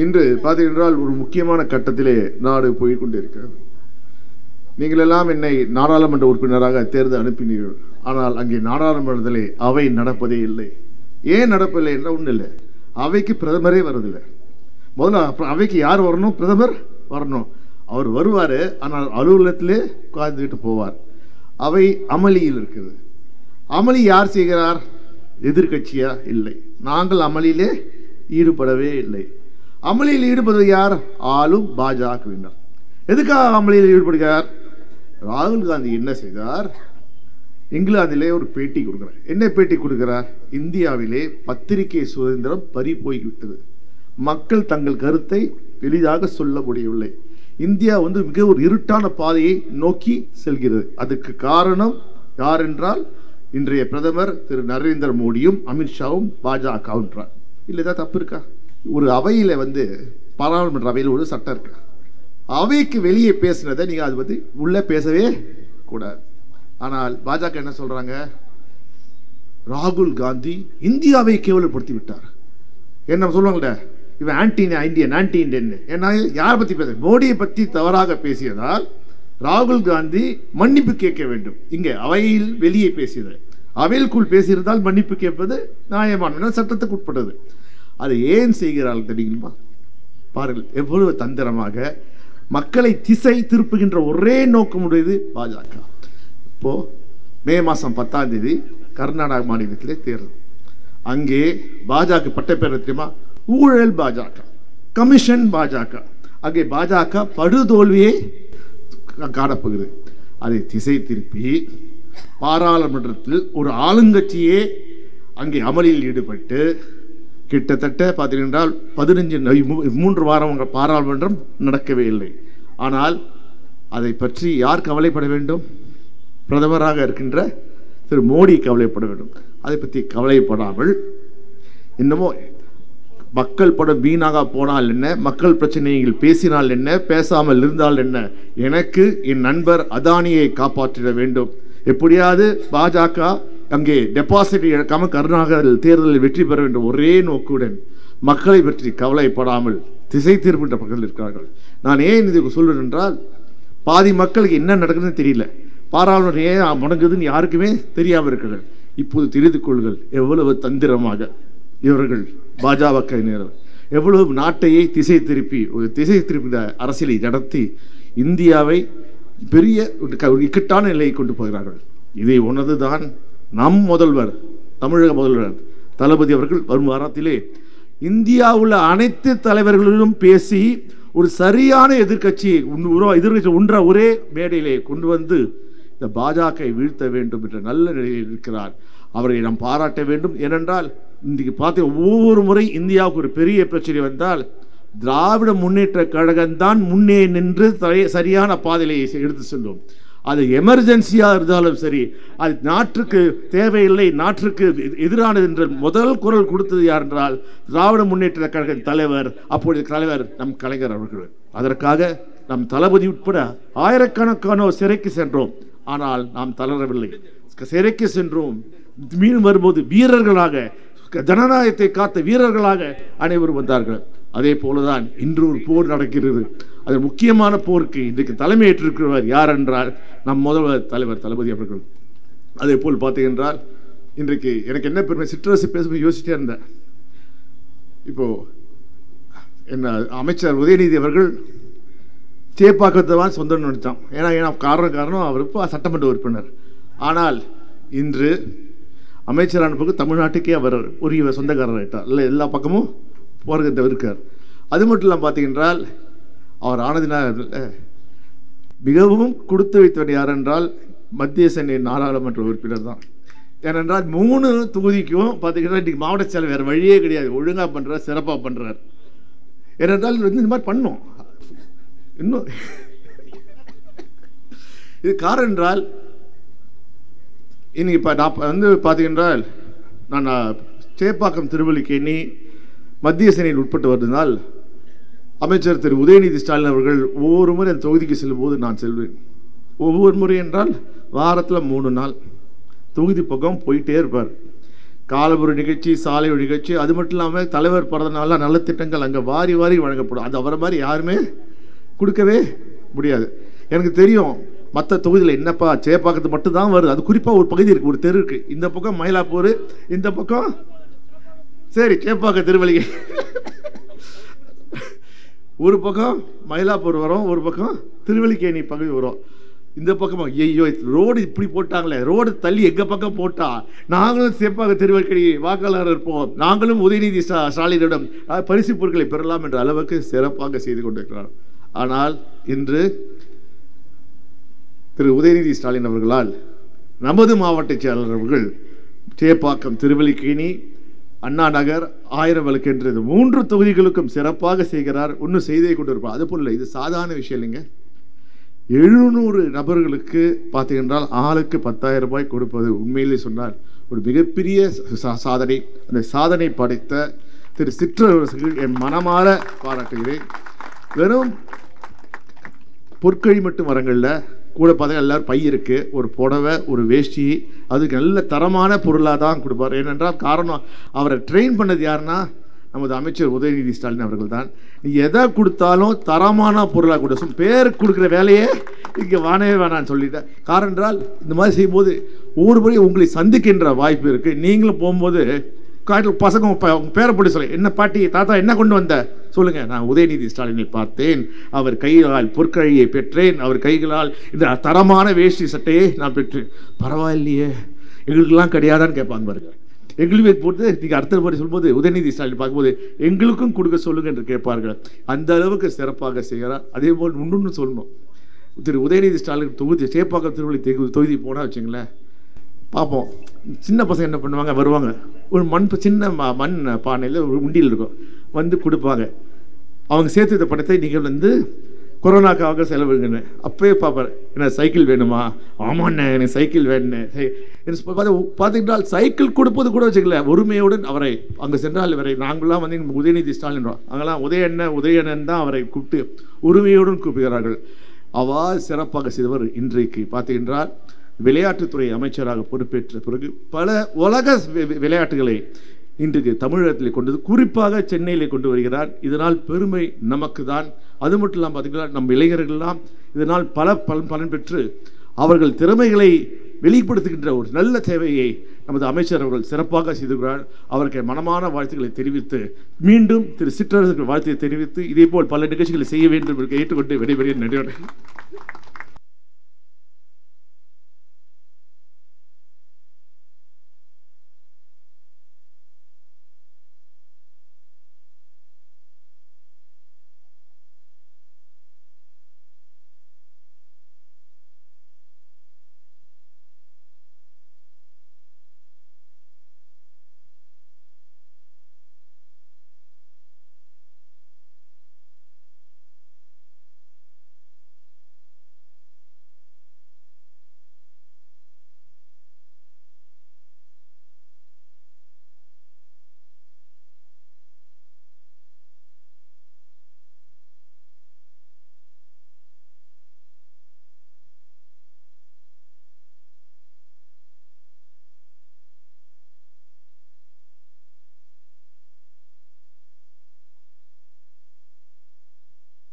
இன்று பார்த்தீங்கன்றால் ஒரு முக்கியமான கட்டத்திலே நாடு போய் கொண்டிருக்கிறது நீங்கள் எல்லாம் என்னை நாடாளுமன்ற உறுப்பினராக தேர்ந்து அனுப்பினீர்கள். ஆனால் அங்கே நாடாளுமன்றத்திலே அவை நடப்பதே இல்லை. ஏன் நடப்பதில்லை என்றால் ஒன்றும் இல்லை. அவைக்கு பிரதமரே வரதில்லை. முதல்ல அப்புறம் அவைக்கு யார் வரணும்? பிரதமர் வரணும். அவர் வருவார் ஆனால் அலுவலகத்திலே உட்கார்ந்துக்கிட்டு போவார். அவை அமளியில் இருக்குது. அமளி யார் செய்கிறார்? எதிர்கட்சியா இல்லை. நாங்கள் அமளியிலே ஈடுபடவே இல்லை. அமளியில் ஈடுபடுவது யார்? ஆளும் பாஜகவினர் எதுக்காக அமளியில் ஈடுபடுகிறார்? ராகுல் காந்தி என்ன செய்தார்? இங்கிலாந்திலே ஒரு பேட்டி கொடுக்குறார். என்ன பேட்டி கொடுக்கிறார்? இந்தியாவிலே பத்திரிகை சுதந்திரம் பறி போய்விட்டது. மக்கள் தங்கள் கருத்தை எளிதாக சொல்ல முடியவில்லை. இந்தியா வந்து மிக ஒரு இருட்டான பாதையை நோக்கி செல்கிறது. அதுக்கு காரணம் யார் என்றால் இன்றைய பிரதமர் திரு நரேந்திர மோடியும் அமித்ஷாவும் பாஜகன்றார் இல்லை ஏதாவது தப்பு இருக்கா? ஒரு அவையில் வந்து பாராளுமன்ற அவையில் ஒரு சட்டம் இருக்கு. அவைக்கு வெளியே பேசினதை நீங்கள் அதை பற்றி உள்ளே பேசவே கூடாது. ஆனால் பாஜக என்ன சொல்கிறாங்க ராகுல் காந்தி இந்தியாவை கேவலப்படுத்தி விட்டார். என்ன சொல்லுவாங்கள்ட இவன் ஆன்டி இந்தியன் ஆன்டி இந்தியன் ஏன்னா யாரை பற்றி பேச மோடியை பற்றி தவறாக பேசியதால் ராகுல் காந்தி மன்னிப்பு கேட்க வேண்டும். இங்கே அவையில் வெளியே பேசியது. அவையிற்குள் பேசியிருந்தால் மன்னிப்பு கேட்பது நியாயமான சட்டத்துக்கு உட்பட்டது. அதை ஏன் செய்கிறார்கள் தெரியுமா? பாருங்கள் எவ்வளவு தந்திரமாக மக்களை திசை திருப்புகின்ற ஒரே நோக்கமுடையது பாஜக. இப்போ மே மாதம் பத்தாம் தேதி கர்நாடக மாநிலத்திலே தேர்தல். அங்கே பாஜக பட்டப்பேர் தெரியுமா? ஊழல் பாஜக கமிஷன் பாஜக. அங்கே பாஜக படுதோல்வியை காணப்போகுது அதை திசை திருப்பி பாராளுமன்றத்தில் ஒரு ஆளுங்கட்சியே அங்கே அமளியில் ஈடுபட்டு கிட்டத்தட்ட பார்த்தீங்கன்றால் பதினஞ்சு மூன்று வாரம் பாராளுமன்றம் நடக்கவே இல்லை. ஆனால் அதை பற்றி யார் கவலைப்பட வேண்டும்? பிரதமராக இருக்கின்ற திரு மோடி கவலைப்பட வேண்டும். அதை பற்றி கவலைப்படாமல் என்னமோ மக்கள் படம் வீணாக போனால் என்ன? மக்கள் பிரச்சனைகள் பேசினால் என்ன? பேசாமல் இருந்தால் என்ன? எனக்கு என் நண்பர் அதானியை காப்பாற்றிட வேண்டும். எப்படியாவது பாஜக அங்கே டெபாசிட் இழக்காமல் கருணாகரில் தேர்தலில் வெற்றி பெற வேண்டும் ஒரே நோக்குடன் மக்களை பற்றி கவலைப்படாமல் திசை திருப்பின்ற மக்கள் இருக்கிறார்கள். நான் ஏன் இது சொல்றேன் என்றால் பாதி மக்களுக்கு என்ன நடக்குதுன்னு தெரியல. பாராளுமன்றம் ஏன் முடங்குதுன்னு யாருக்குமே தெரியாமல் இருக்கிறது இப்போது தெரிந்து கொள்ளுங்கள் எவ்வளவு தந்திரமாக இவர்கள் பாஜக எவ்வளவு நாட்டையே திசை திருப்பி ஒரு திசை திருப்பி அரசியலை நடத்தி இந்தியாவை பெரிய ஒரு இக்கட்டான நிலையை கொண்டு போகிறார்கள். இதை உணர்ந்துதான் நம் முதல்வர் தமிழக முதல்வர் தளபதி அவர்கள் வரும் வாரத்திலே இந்தியா உள்ள அனைத்து தலைவர்களிலும் பேசி ஒரு சரியான எதிர்கட்சி எதிர்கட்சி உன்ற ஒரே மேடையிலே கொண்டு வந்து இந்த பாஜக வீழ்த்த வேண்டும் என்ற நல்ல நிலையில் இருக்கிறார். அவரை நாம் பாராட்ட வேண்டும். ஏனென்றால் இன்றைக்கு பார்த்து ஒவ்வொரு முறை இந்தியாவுக்கு ஒரு பெரிய பிரச்சனை வந்தால் திராவிட முன்னேற்ற கழகம்தான் முன்னே நின்று சரியான பாதையிலே எடுத்து செல்லும். அது எமர்ஜென்சியாக இருந்தாலும் சரி அது நாட்டுக்கு தேவையில்லை நாட்டுக்கு எதிரானது என்ற முதல் குரல் கொடுத்தது யார் என்றால் திராவிட முன்னேற்ற கழக தலைவர் அப்பொழுது தலைவர் நம் கலைஞர் அவர்கள். அதற்காக நம் தளபதி உட்பட ஆயிரக்கணக்கானோர் சிறைக்கு சென்றோம். ஆனால் நாம் தளரவில்லை. சிறைக்கு சென்றோம். மீன் வரும்போது வீரர்களாக ஜனநாயகத்தை காத்த வீரர்களாக அனைவரும் வந்தார்கள். அதே போலதான் இன்று ஒரு போர் நடக்கிறது. அது முக்கியமான போருக்கு. இன்றைக்கு தலைமையேற்றிருக்கிறவர் யார் என்றால் நம் முதல்வர் தலைவர் தளபதி அவர்கள். அதே போல் பார்த்தீங்கன்றால் இன்றைக்கு எனக்கு என்ன பெருமை சிற்றரசு பேசும்போது யோசிச்சே இருந்தேன். இப்போ என்ன அமைச்சர் உதயநிதி அவர்கள் சேப்பாக்கத்தை தான் சொந்தம் நினைச்சான். ஏன்னா ஏன்னா காரணம் காரணம் அவர் இப்போ சட்டமன்ற உறுப்பினர். ஆனால் இன்று அமைச்சரான பிறகு தமிழ்நாட்டுக்கே அவர் உரிய சொந்தக்காரர் ஆகிட்டார் இல்லை எல்லா பக்கமும் போகிறத தவிர்க்கார். அது மட்டும் இல்லாமல் பார்த்தீங்கன்றால் அவர் ஆனதினால் மிகவும் கொடுத்து வைத்தவர் யார் என்றால் மத்திய சென்னை நாடாளுமன்ற உறுப்பினர் தான். ஏனென்றால் மூணு தொகுதிக்கும் பார்த்தீங்கன்னா இன்றைக்கி மாவட்ட செயலர் வேறு வழியே கிடையாது. ஒழுங்காக பண்ணுறார் சிறப்பாக பண்ணுறார் ஏனென்றால் வந்து இந்த மாதிரி பண்ணும். இன்னும். இது காரணம் என்றால் இன்னைக்கு இப்போ நான் வந்து பார்த்தீங்கன்றால் நான் சேப்பாக்கம் திருவல்லிக்கேணி மத்திய சேனையில் உட்பட்டு வருவதால் அமைச்சர் திரு. உதயநிதி ஸ்டாலின் அவர்கள் ஒவ்வொரு முறை அந்த தொகுதிக்கு செல்லும்போது நான் செல்வேன். ஒவ்வொரு முறை என்றால் வாரத்தில் மூணு நாள். தொகுதி பக்கம் போயிட்டே இருப்பார். காலபுரி நிகழ்ச்சி சாலை நிகழ்ச்சி அது மட்டும் இல்லாமல் தலைவர் பிறந்தநாள்ல நல்ல திட்டங்கள் அங்கே வாரி வாரி வழங்கப்படும். அது அவரை மாதிரி யாருமே கொடுக்கவே முடியாது. எனக்கு தெரியும் மற்ற தொகுதியில் என்னப்பா சேப்பாக்கத்து மட்டும் தான் வருது. அது குறிப்பாக ஒரு பகுதி இருக்குது ஒரு தெரு இருக்குது இந்த பக்கம் மயிலாப்பூர் இந்த பக்கம் சரி சேப்பாக்க திருவள்ளிகை. ஒரு பக்கம் மயிலாப்பூர் வரும் ஒரு பக்கம் திருவள்ளிக்கேணி பகுதி வரும். இந்த பக்கமாக ஐயோ ரோடு இப்படி போட்டாங்களே ரோடு தள்ளி எங்கள் பக்கம் போட்டா? நாங்களும் சேப்பாக திருவல்கடி வாக்காளர் இருப்போம். நாங்களும் உதயநிதி ஸ்டா- ஸ்டாலினிடம் பரிசு பொருட்களை பெறலாம் என்ற அளவுக்கு சிறப்பாக செய்து கொண்டிருக்கிறார். ஆனால் இன்று திரு உதயநிதி ஸ்டாலின் அவர்களால் நமது மாவட்ட செயலாளர் அவர்கள் சேப்பாக்கம் திருவல்லிக்கேணி அண்ணா நகர் ஆயிரம் விளக்கு என்று இந்த மூன்று தொகுதிகளுக்கும் சிறப்பாக செய்கிறார். இன்னும் செய்தே கொண்டிருப்பார் அது போல இது சாதாரண விஷயம் இல்லைங்க. எழுநூறு நபர்களுக்கு பார்த்தீங்கன்றால் ஆளுக்கு பத்தாயிரம் ரூபாய் கொடுப்பது உண்மையிலே சொன்னால் ஒரு மிகப்பெரிய சா- சாதனை. அந்த சாதனை படைத்த திரு சிற்றரசுகள் என் மனமாற பாராட்டுகிறேன். வெறும் பொற்கழி மட்டும் வரங்களில் கூட பார்த்தா எல்லாரும் பை இருக்குது ஒரு புடவை ஒரு வேஷ்டி அதுக்கு நல்ல தரமான பொருளாக தான் கொடுப்பார். ஏனென்றால் காரணம் அவரை ட்ரெயின் பண்ணது யாருன்னா நமது அமைச்சர் உதயநிதி ஸ்டாலின் அவர்கள் தான் நீ எதை கொடுத்தாலும் தரமான பொருளாக கொடு பேர் கொடுக்குற வேலையே இங்கே வானவே வேணான்னு சொல்லிட்டேன் காரணம் என்றால் இந்த மாதிரி செய்யும்போது ஒவ்வொரு முறையும் உங்களை சந்திக்கின்ற வாய்ப்பு இருக்குது நீங்களும் போகும்போது காட்டில் பசங்க உங்க பேரை சொல்ல. என்ன பாட்டி தாத்தா என்ன கொண்டு வந்த? சொல்லுங்க. நான் உதயநிதி ஸ்டாலினை பார்த்தேன். அவர் கைகளால் பொற்கழியை பெற்றேன். அவர் கைகளால் இந்த தரமான வேஷ்டி சட்டையை நான் பெற்றேன். பரவாயில்லையே. எங்களுக்கெல்லாம் கிடையாதான்னு கேட்பாங்க பாருங்க. எங்களுக்கு போட்டு நீங்கள் அடுத்த முறை சொல்லும்போது உதயநிதி ஸ்டாலின் பார்க்கும்போது எங்களுக்கும் கொடுக்க சொல்லுங்க என்று கேட்பார்கள். அந்த அளவுக்கு சிறப்பாக செய்கிறார். அதே போல் இன்னொன்று சொல்லணும். திரு உதயநிதி ஸ்டாலின் தொகுதி சேப்பாக்கம் திருவள்ளி தொகுதி போனால் வச்சுங்களேன். பார்ப்போம். சின்ன பசங்க என்ன பண்ணுவாங்க? வருவாங்க. ஒரு மண் சின்ன ம- மண் பானையில் ஒரு உண்டியில் இருக்கும். வந்து கொடுப்பாங்க. அவங்க சேர்த்து இந்த பணத்தை நீங்கள் வந்து கொரோனாக்காக செலவுங்கன்னு அப்போயே பார்ப்பார் என்ன சைக்கிள் வேணுமா? ஆமாண்ணே எனக்கு சைக்கிள் வேணுண்ணே சரி பார்த்து பார்த்துக்கிட்டால் சைக்கிள் கொடுப்பது கூட வச்சுக்கல. ஒருமையுடன் அவரை அங்கே சென்றால் இவரை நாங்களாம் வந்து உதயநிதி ஸ்டாலின் அங்கெல்லாம் உதயண்ண உதயணன் தான் அவரை கூப்பிட்டு உரிமையுடன் கூப்பிடுகிறார்கள். அவ்வாறு சிறப்பாக செய்தவர் இன்றைக்கு. பார்த்தீங்கன்றால் விளையாட்டுத்துறை அமைச்சராக பொறுப்பேற்ற பிறகு பல உலக வி- விளையாட்டுகளை இன்றைக்கு தமிழகத்தில் கொண்டது குறிப்பாக சென்னையிலே கொண்டு வருகிறார். இதனால் பெருமை நமக்கு தான் அது மட்டும் இல்லாமல் பார்த்தீங்கன்னா நம் இளைஞர்கள்லாம் இதனால் பல பலன் பலன் பெற்று அவர்கள் திறமைகளை வெளிப்படுத்துகின்ற ஒரு நல்ல சேவையை நமது அமைச்சர் அவர்கள் சிறப்பாக செய்திருக்கிறார். அவருக்கு மனமான வாழ்த்துக்களை தெரிவித்து மீண்டும் திரு சிற்றரசுக்கு வாழ்த்தை தெரிவித்து இதேபோல் பல நிகழ்ச்சிகளை செய்ய வேண்டும் என்று கேட்டுக்கொண்டு விடைபெறுகிறேன். நன்றி